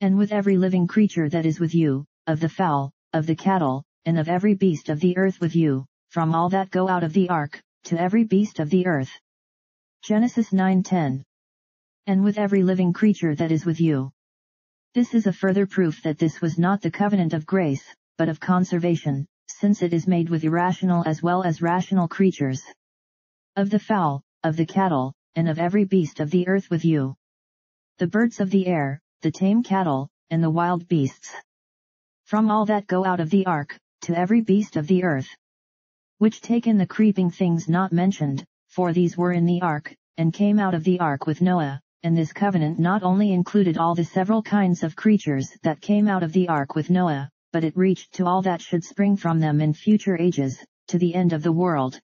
And with every living creature that is with you, of the fowl, of the cattle, and of every beast of the earth with you, from all that go out of the ark, to every beast of the earth. Genesis 9:10. And with every living creature that is with you. This is a further proof that this was not the covenant of grace, but of conservation, since it is made with irrational as well as rational creatures. Of the fowl, of the cattle, and of every beast of the earth with you. The birds of the air, the tame cattle, and the wild beasts. From all that go out of the ark, to every beast of the earth. Which take in the creeping things not mentioned, for these were in the ark, and came out of the ark with Noah, and this covenant not only included all the several kinds of creatures that came out of the ark with Noah, but it reached to all that should spring from them in future ages, to the end of the world,